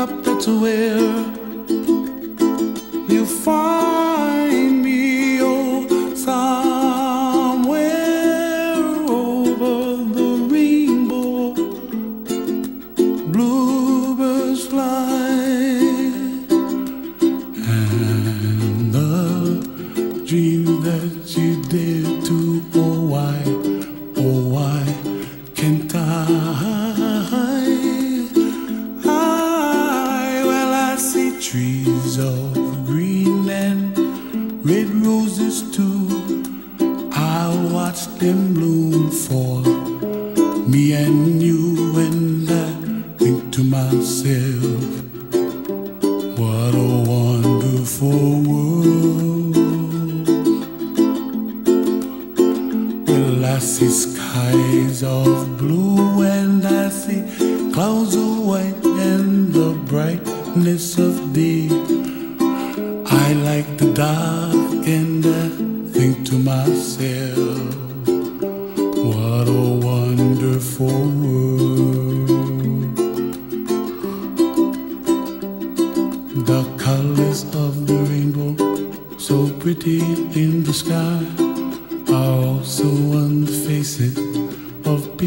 up, that's where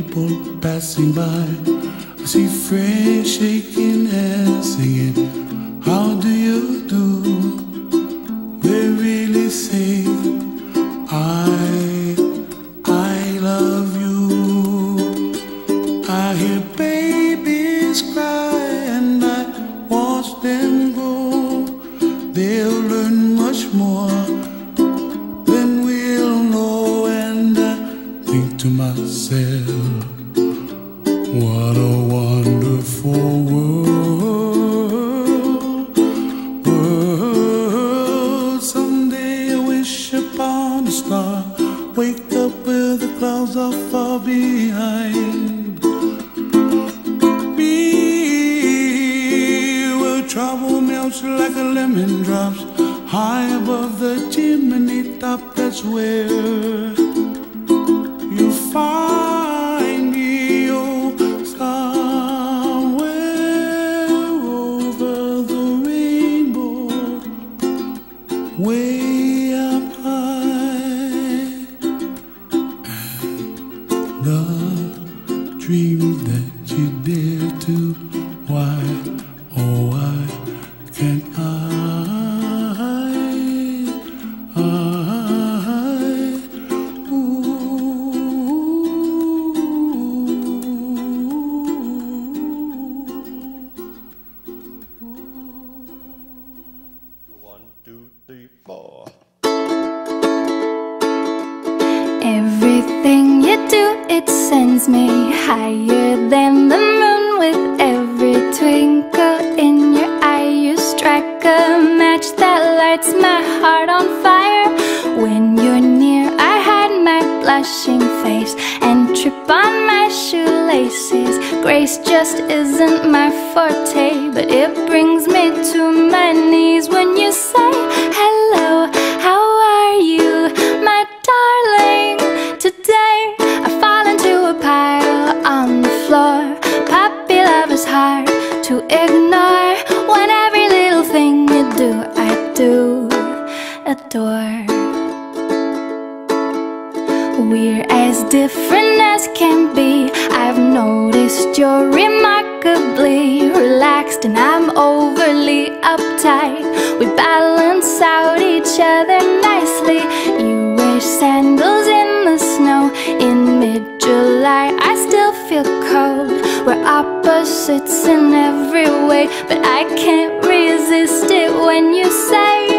people passing by. I see friends shaking hands, singing, How do you do? opposites in every way But I can't resist it when you say